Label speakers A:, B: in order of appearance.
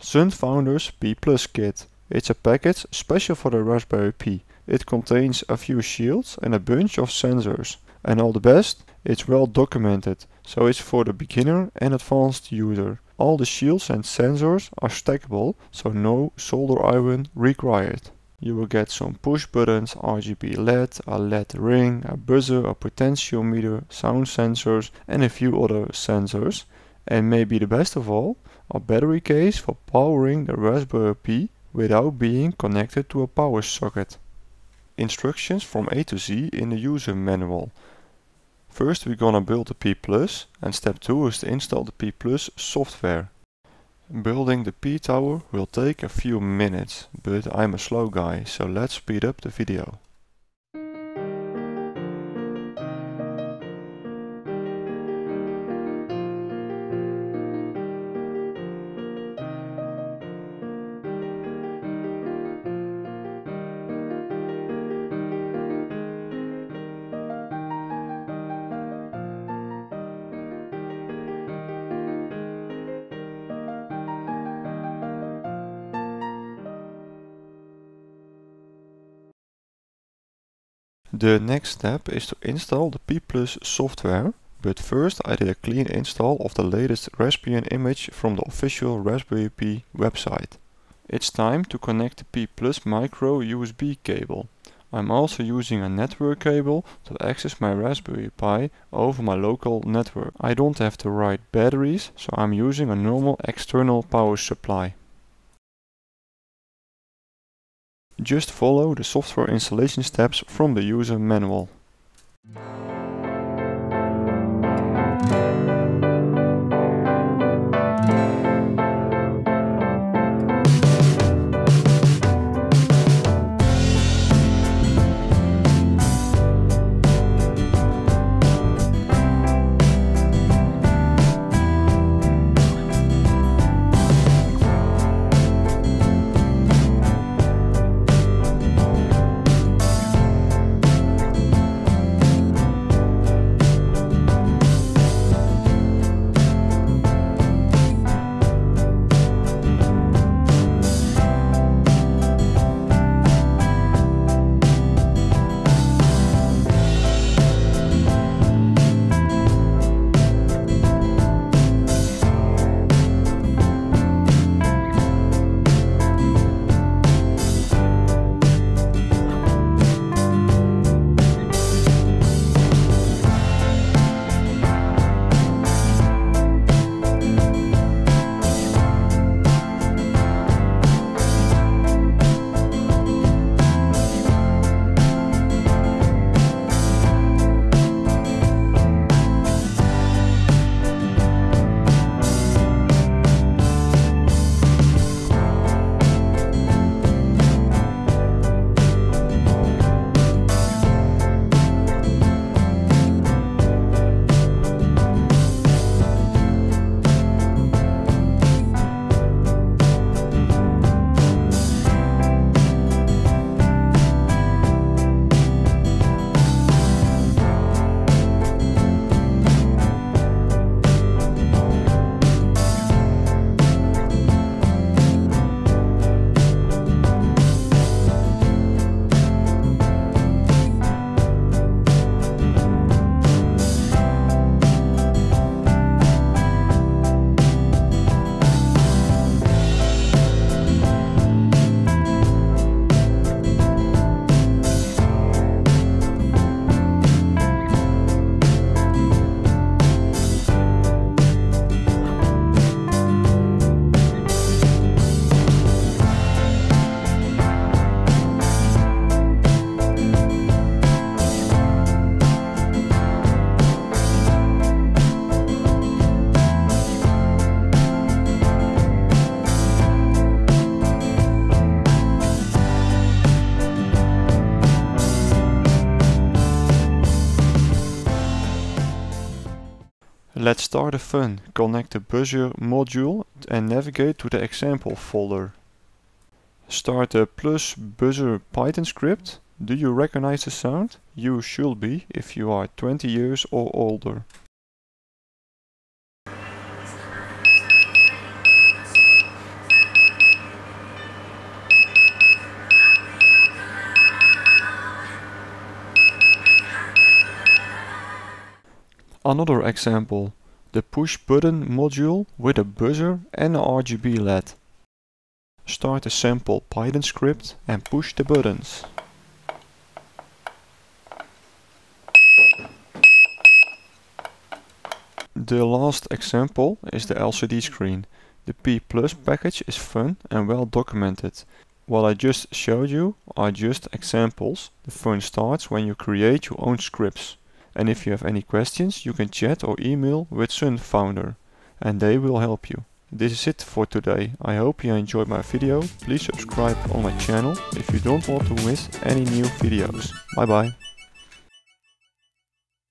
A: SunFounders Pi Plus Kit. It's a package special for the Raspberry Pi. It contains a few shields and a bunch of sensors. And all the best, it's well documented, so it's for the beginner and advanced user. All the shields and sensors are stackable, so no solder iron required. You will get some push buttons, RGB LED, a LED ring, a buzzer, a potentiometer, sound sensors and a few other sensors. And maybe the best of all, a battery case for powering the Raspberry Pi without being connected to a power socket. Instructions from A to Z in the user manual. First we're gonna build the P+, and step 2 is to install the P+, software. Building the P-Tower will take a few minutes, but I'm a slow guy, so let's speed up the video. The next step is to install the Pi Plus software, but first I did a clean install of the latest Raspbian image from the official Raspberry Pi website. It's time to connect the Pi Plus micro USB cable. I'm also using a network cable to access my Raspberry Pi over my local network. I don't have to write batteries, so I'm using a normal external power supply. Just follow the software installation steps from the user manual. Let's start a fun. Connect the Buzzer module and navigate to the example folder. Start the plus buzzer Python script. Do you recognize the sound? You should be if you are 20 years or older. Another example the push button module with a buzzer and a RGB LED. Start a sample Python script and push the buttons. The last example is the LCD screen. The Pi Plus package is fun and well documented. What I just showed you are just examples. The fun starts when you create your own scripts. And if you have any questions, you can chat or email with SunFounder and they will help you. This is it for today. I hope you enjoyed my video. Please subscribe on my channel if you don't want to miss any new videos. Bye bye.